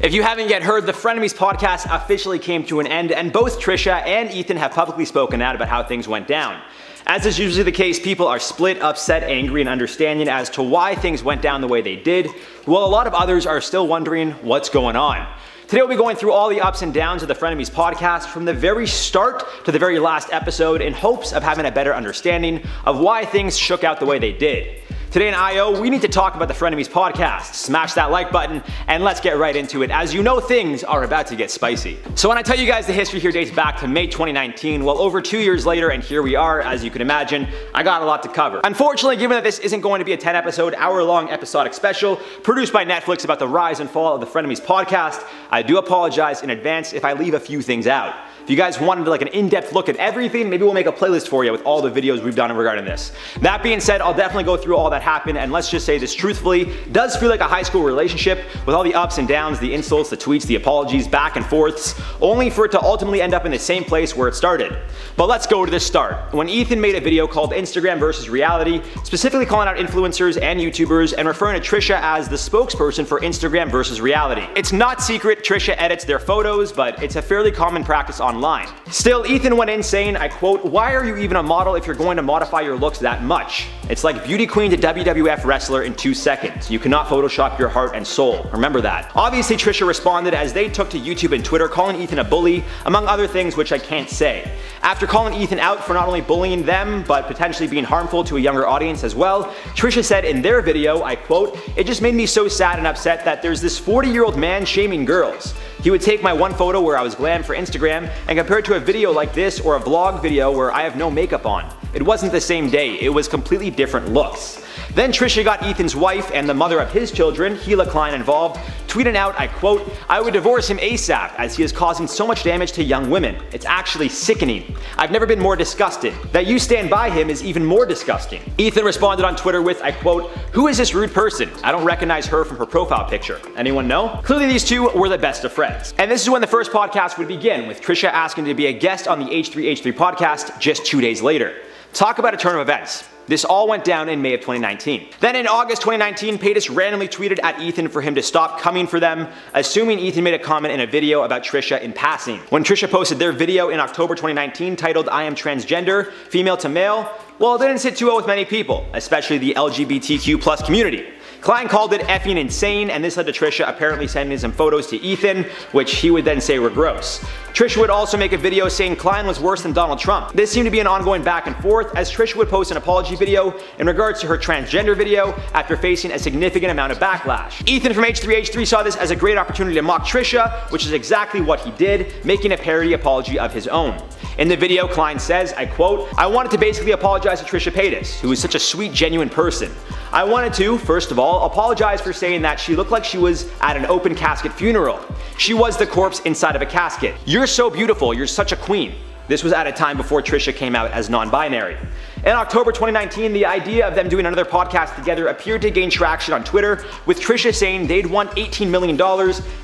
If you haven't yet heard, the Frenemies podcast officially came to an end, and both Trisha and Ethan have publicly spoken out about how things went down. As is usually the case, people are split, upset, angry, and understanding as to why things went down the way they did, while a lot of others are still wondering what's going on. Today we'll be going through all the ups and downs of the Frenemies podcast from the very start to the very last episode in hopes of having a better understanding of why things shook out the way they did. Today in IO, we need to talk about the Frenemies podcast. Smash that like button and let's get right into it. As you know, things are about to get spicy. So when I tell you guys the history here dates back to May 2019, well, over two years later, and here we are, as you can imagine, I got a lot to cover. Unfortunately, given that this isn't going to be a 10 episode, hour long episodic special produced by Netflix about the rise and fall of the Frenemies podcast, I do apologize in advance if I leave a few things out. If you guys wanted like an in-depth look at everything, maybe we'll make a playlist for you with all the videos we've done regarding this. That being said, I'll definitely go through all that happened and let's just say this truthfully, does feel like a high school relationship with all the ups and downs, the insults, the tweets, the apologies, back and forths, only for it to ultimately end up in the same place where it started. But let's go to the start. When Ethan made a video called Instagram versus reality, specifically calling out influencers and YouTubers and referring to Trisha as the spokesperson for Instagram versus reality. It's not secret Trisha edits their photos, but it's a fairly common practice online online. Still, Ethan went in saying, I quote, why are you even a model if you're going to modify your looks that much? It's like beauty queen to WWF wrestler in two seconds. You cannot Photoshop your heart and soul. Remember that. Obviously, Trisha responded as they took to YouTube and Twitter calling Ethan a bully, among other things which I can't say. After calling Ethan out for not only bullying them, but potentially being harmful to a younger audience as well, Trisha said in their video, I quote, It just made me so sad and upset that there's this 40 year old man shaming girls. He would take my one photo where I was glam for Instagram and compare it to a video like this or a vlog video where I have no makeup on. It wasn't the same day, it was completely different looks. Then Trisha got Ethan's wife and the mother of his children, Hila Klein, involved, tweeting out, I quote, I would divorce him ASAP as he is causing so much damage to young women. It's actually sickening. I've never been more disgusted. That you stand by him is even more disgusting. Ethan responded on Twitter with, I quote, Who is this rude person? I don't recognize her from her profile picture. Anyone know? Clearly these two were the best of friends. And this is when the first podcast would begin, with Trisha asking to be a guest on the H3H3 podcast just two days later. Talk about a turn of events. This all went down in May of 2019. Then in August 2019, Paytas randomly tweeted at Ethan for him to stop coming for them, assuming Ethan made a comment in a video about Trisha in passing. When Trisha posted their video in October 2019 titled I am transgender, female to male, well, it didn't sit too well with many people, especially the LGBTQ plus community. Klein called it effing insane, and this led to Trisha apparently sending some photos to Ethan, which he would then say were gross. Trisha would also make a video saying Klein was worse than Donald Trump. This seemed to be an ongoing back and forth as Trisha would post an apology video in regards to her transgender video after facing a significant amount of backlash. Ethan from H3H3 saw this as a great opportunity to mock Trisha, which is exactly what he did, making a parody apology of his own. In the video, Klein says, I quote, I wanted to basically apologize to Trisha Paytas, who is such a sweet, genuine person. I wanted to, first of all, apologize for saying that she looked like she was at an open casket funeral. She was the corpse inside of a casket. You're so beautiful, you're such a queen. This was at a time before Trisha came out as non-binary. In October 2019, the idea of them doing another podcast together appeared to gain traction on Twitter, with Trisha saying they'd want $18 million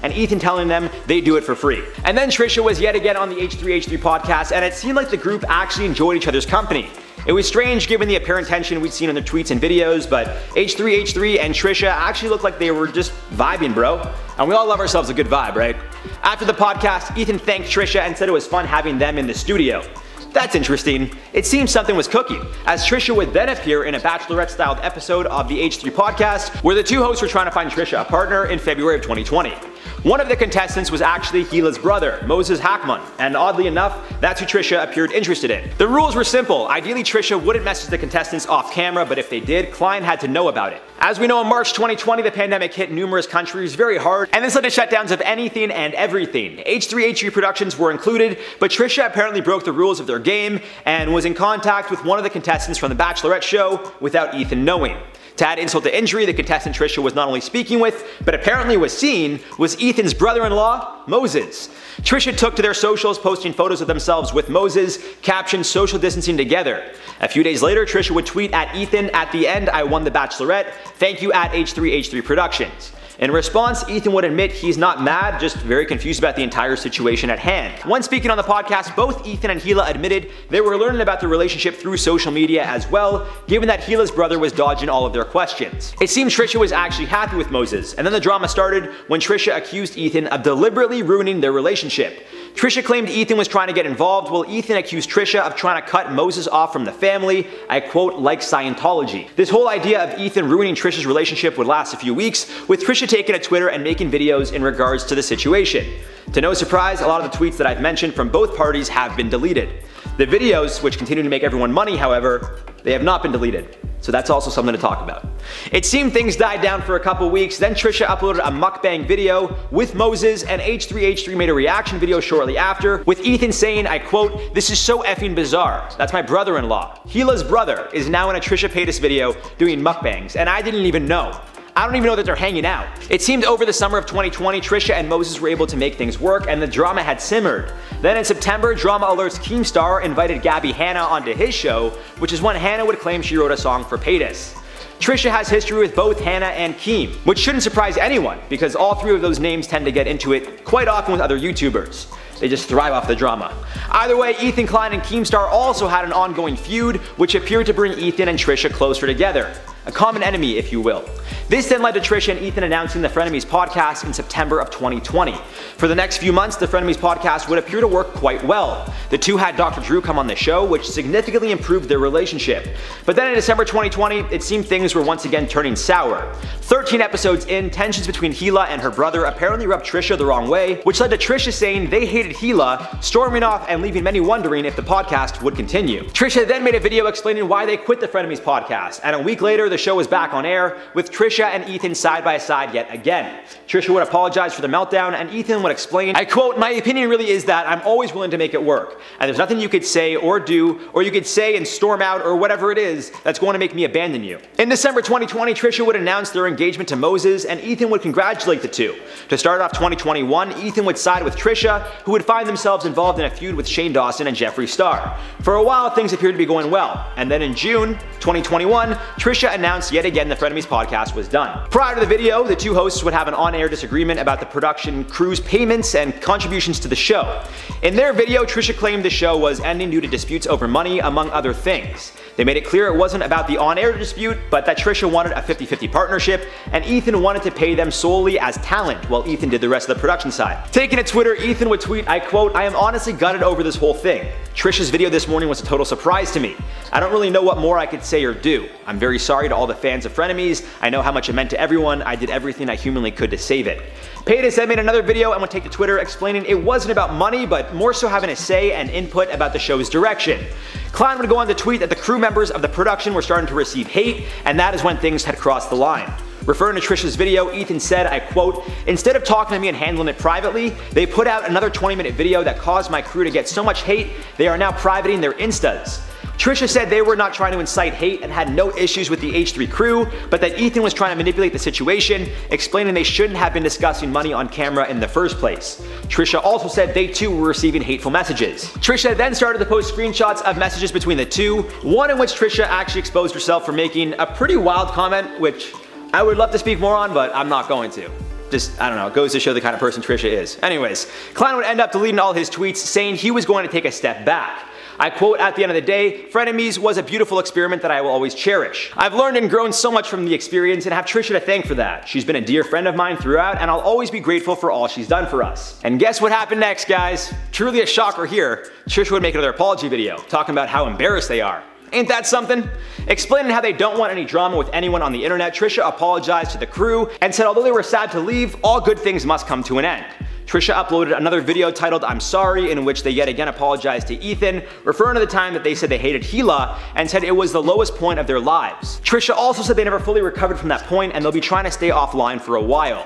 and Ethan telling them they'd do it for free. And then Trisha was yet again on the H3H3 podcast, and it seemed like the group actually enjoyed each other's company. It was strange given the apparent tension we'd seen in their tweets and videos, but H3H3 and Trisha actually looked like they were just vibing, bro. And we all love ourselves a good vibe, right? After the podcast, Ethan thanked Trisha and said it was fun having them in the studio. That's interesting. It seems something was cooking, as Trisha would then appear in a Bachelorette styled episode of the H3 podcast, where the two hosts were trying to find Trisha a partner in February of 2020. One of the contestants was actually Hila's brother, Moses Hacmon, and oddly enough, that's who Trisha appeared interested in. The rules were simple. Ideally, Trisha wouldn't message the contestants off camera, but if they did, Klein had to know about it. As we know, in March 2020, the pandemic hit numerous countries very hard, and this led to shutdowns of anything and everything. H3H3 productions were included, but Trisha apparently broke the rules of their game and was in contact with one of the contestants from The Bachelorette show without Ethan knowing. To add insult to injury, the contestant Trisha was not only speaking with, but apparently was seen, was Ethan's brother-in-law, Moses. Trisha took to their socials posting photos of themselves with Moses, captioned social distancing together. A few days later, Trisha would tweet at Ethan, at the end, I won the Bachelorette, thank you at H3H3 Productions. In response, Ethan would admit he's not mad, just very confused about the entire situation at hand. When speaking on the podcast, both Ethan and Hila admitted they were learning about the relationship through social media as well, given that Hila's brother was dodging all of their questions. It seems Trisha was actually happy with Moses, and then the drama started when Trisha accused Ethan of deliberately ruining their relationship. Trisha claimed Ethan was trying to get involved, while Ethan accused Trisha of trying to cut Moses off from the family, I quote, like Scientology. This whole idea of Ethan ruining Trisha's relationship would last a few weeks, with Trisha taking to Twitter and making videos in regards to the situation. To no surprise, a lot of the tweets that I've mentioned from both parties have been deleted. The videos, which continue to make everyone money, however, they have not been deleted. So that's also something to talk about. It seemed things died down for a couple weeks, then Trisha uploaded a mukbang video with Moses and H3H3 made a reaction video shortly after with Ethan saying, I quote, this is so effing bizarre. That's my brother-in-law. Hila's brother is now in a Trisha Paytas video doing mukbangs and I didn't even know. I don't even know that they're hanging out. It seemed over the summer of 2020, Trisha and Moses were able to make things work and the drama had simmered. Then in September, Drama Alert's Keemstar invited Gabby Hanna onto his show, which is when Hanna would claim she wrote a song for Paytas. Trisha has history with both Hanna and Keem, which shouldn't surprise anyone because all three of those names tend to get into it quite often with other YouTubers. They just thrive off the drama. Either way, Ethan Klein and Keemstar also had an ongoing feud, which appeared to bring Ethan and Trisha closer together. A common enemy, if you will. This then led to Trisha and Ethan announcing the Frenemies podcast in September of 2020. For the next few months, the Frenemies podcast would appear to work quite well. The two had Dr. Drew come on the show, which significantly improved their relationship. But then in December 2020, it seemed things were once again turning sour. 13 episodes in, tensions between Hila and her brother apparently rubbed Trisha the wrong way, which led to Trisha saying they hated Hila, storming off and leaving many wondering if the podcast would continue. Trisha then made a video explaining why they quit the Frenemies podcast, and a week later the show was back on air, with Trisha and Ethan side by side yet again. Trisha would apologize for the meltdown, and Ethan would explain, I quote, my opinion really is that I'm always willing to make it work, and there's nothing you could say or do, or you could say and storm out or whatever it is that's going to make me abandon you. In December 2020, Trisha would announce their engagement to Moses, and Ethan would congratulate the two. To start off 2021, Ethan would side with Trisha, who would find themselves involved in a feud with Shane Dawson and Jeffree Star. For a while, things appeared to be going well, and then in June 2021, Trisha announced yet again the Frenemies podcast was done. Prior to the video, the two hosts would have an on-air disagreement about the production crew's payments and contributions to the show. In their video, Trisha claimed the show was ending due to disputes over money, among other things. They made it clear it wasn't about the on-air dispute, but that Trisha wanted a 50-50 partnership, and Ethan wanted to pay them solely as talent, while Ethan did the rest of the production side. Taking to Twitter, Ethan would tweet, I quote, I am honestly gutted over this whole thing. Trisha's video this morning was a total surprise to me. I don't really know what more I could say or do. I'm very sorry to all the fans of Frenemies. I know how much it meant to everyone. I did everything I humanly could to save it. Paytas then made another video and would take to Twitter explaining it wasn't about money, but more so having a say and input about the show's direction. Klein would go on to tweet that the crew members of the production were starting to receive hate, and that is when things had crossed the line. Referring to Trisha's video, Ethan said, I quote, Instead of talking to me and handling it privately, they put out another 20 minute video that caused my crew to get so much hate, they are now privating their instas. Trisha said they were not trying to incite hate and had no issues with the H3 crew, but that Ethan was trying to manipulate the situation, explaining they shouldn't have been discussing money on camera in the first place. Trisha also said they too were receiving hateful messages. Trisha then started to post screenshots of messages between the two, one in which Trisha actually exposed herself for making a pretty wild comment, which I would love to speak more on, but I'm not going to just, I don't know, it goes to show the kind of person Trisha is. Anyways, Klein would end up deleting all his tweets saying he was going to take a step back. I quote at the end of the day, Frenemies was a beautiful experiment that I will always cherish. I've learned and grown so much from the experience and have Trisha to thank for that. She's been a dear friend of mine throughout and I'll always be grateful for all she's done for us. And guess what happened next guys? Truly a shocker here. Trisha would make another apology video, talking about how embarrassed they are. Ain't that something? Explaining how they don't want any drama with anyone on the internet, Trisha apologized to the crew and said although they were sad to leave, all good things must come to an end. Trisha uploaded another video titled I'm Sorry in which they yet again apologized to Ethan, referring to the time that they said they hated Hila and said it was the lowest point of their lives. Trisha also said they never fully recovered from that point and they'll be trying to stay offline for a while.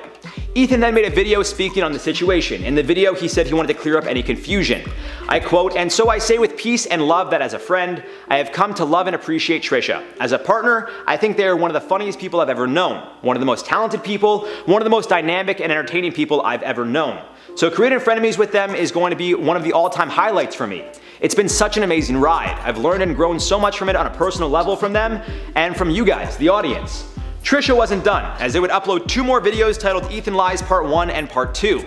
Ethan then made a video speaking on the situation. In the video, he said he wanted to clear up any confusion. I quote, and so I say with peace and love that as a friend, I have come to love and appreciate Trisha. As a partner, I think they are one of the funniest people I've ever known, one of the most talented people, one of the most dynamic and entertaining people I've ever known. So creating frenemies with them is going to be one of the all-time highlights for me. It's been such an amazing ride. I've learned and grown so much from it on a personal level from them and from you guys, the audience. Trisha wasn't done, as they would upload two more videos titled Ethan Lies Part 1 and Part 2.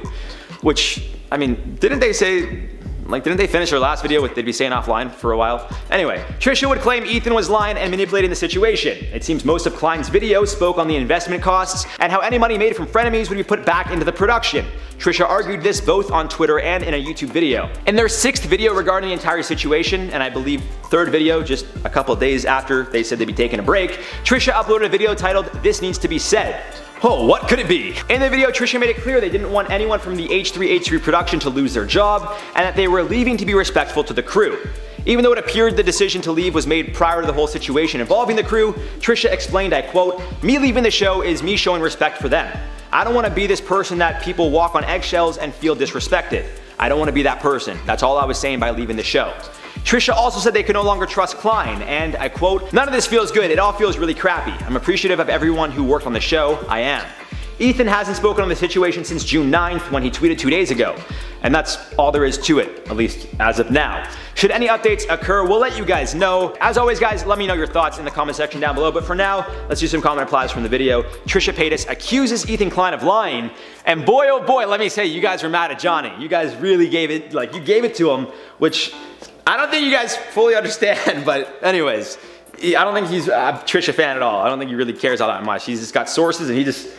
Which, I mean, didn't they say like, didn't they finish their last video with they'd be staying offline for a while? Anyway, Trisha would claim Ethan was lying and manipulating the situation. It seems most of Klein's videos spoke on the investment costs and how any money made from frenemies would be put back into the production. Trisha argued this both on Twitter and in a YouTube video. In their sixth video regarding the entire situation, and I believe third video just a couple days after they said they'd be taking a break, Trisha uploaded a video titled, This Needs to Be Said. Oh, what could it be? In the video, Trisha made it clear they didn't want anyone from the H3H3 production to lose their job, and that they were leaving to be respectful to the crew. Even though it appeared the decision to leave was made prior to the whole situation involving the crew, Trisha explained, I quote, Me leaving the show is me showing respect for them. I don't want to be this person that people walk on eggshells and feel disrespected. I don't want to be that person. That's all I was saying by leaving the show. Trisha also said they could no longer trust Klein, and I quote, None of this feels good, it all feels really crappy. I'm appreciative of everyone who worked on the show, I am. Ethan hasn't spoken on the situation since June 9th when he tweeted two days ago. And that's all there is to it, at least as of now. Should any updates occur, we'll let you guys know. As always guys, let me know your thoughts in the comment section down below, but for now, let's do some comment replies from the video. Trisha Paytas accuses Ethan Klein of lying, and boy oh boy, let me say, you guys were mad at Johnny. You guys really gave it, like, you gave it to him, which I don't think you guys fully understand, but anyways, I don't think he's a Trisha fan at all. I don't think he really cares all that much. He's just got sources and he just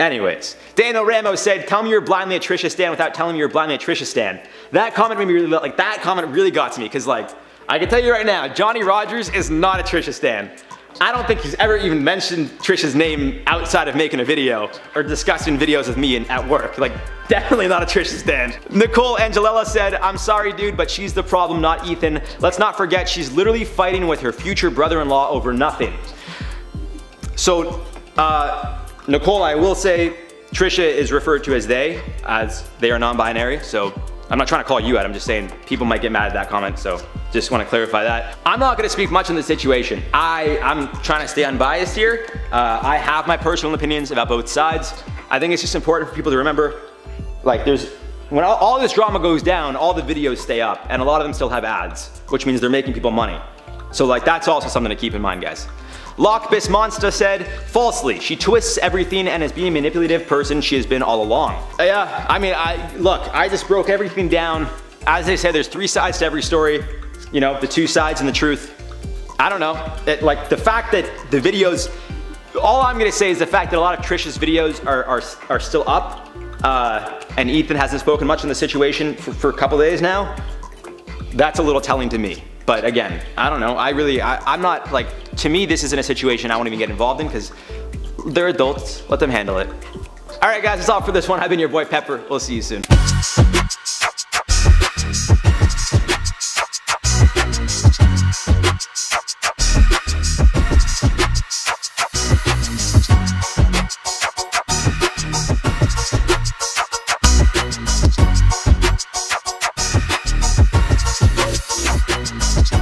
Anyways, Daniel Ramos said, tell me you're blindly a Trisha stan without telling me you're blindly a Trisha stan. That comment made me really, like that comment really got to me because like, I can tell you right now, Johnny Rogers is not a Trisha stan. I don't think he's ever even mentioned Trisha's name outside of making a video or discussing videos with me and at work. Like, definitely not a Trisha stand. Nicole Angelella said, I'm sorry dude, but she's the problem, not Ethan. Let's not forget she's literally fighting with her future brother-in-law over nothing. So, uh, Nicole, I will say, Trisha is referred to as they, as they are non-binary, so I'm not trying to call you out, I'm just saying people might get mad at that comment, so just want to clarify that. I'm not going to speak much on the situation. I, I'm trying to stay unbiased here. Uh, I have my personal opinions about both sides. I think it's just important for people to remember, like there's, when all, all this drama goes down, all the videos stay up, and a lot of them still have ads, which means they're making people money. So like that's also something to keep in mind guys. Lockbis Monster said, falsely, she twists everything and is being a manipulative person she has been all along. Uh, yeah, I mean, I look, I just broke everything down. As they say, there's three sides to every story. You know, the two sides and the truth. I don't know. It, like the fact that the videos, all I'm gonna say is the fact that a lot of Trisha's videos are, are, are still up uh, and Ethan hasn't spoken much on the situation for, for a couple days now, that's a little telling to me. But again, I don't know. I really, I, I'm not like, to me, this isn't a situation I won't even get involved in because they're adults. Let them handle it. All right, guys, that's all for this one. I've been your boy Pepper. We'll see you soon.